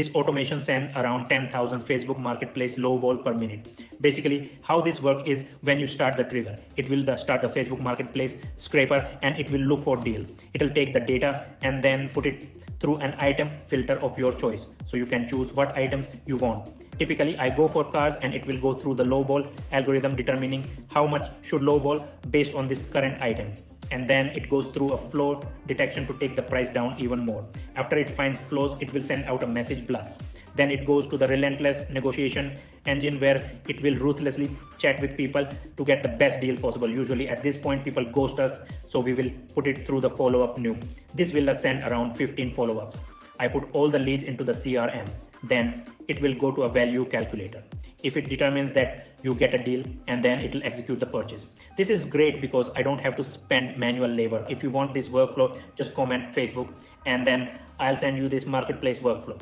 This automation sends around 10,000 Facebook Marketplace low ball per minute. Basically, how this work is when you start the trigger, it will start the Facebook Marketplace scraper and it will look for deals. It will take the data and then put it through an item filter of your choice. So you can choose what items you want. Typically, I go for cars and it will go through the low ball algorithm determining how much should low ball based on this current item and then it goes through a flow detection to take the price down even more. After it finds flows, it will send out a message blast. Then it goes to the relentless negotiation engine where it will ruthlessly chat with people to get the best deal possible. Usually at this point, people ghost us, so we will put it through the follow-up new. This will send around 15 follow-ups. I put all the leads into the CRM. Then it will go to a value calculator if it determines that you get a deal and then it will execute the purchase. This is great because I don't have to spend manual labor. If you want this workflow, just comment Facebook and then I'll send you this marketplace workflow.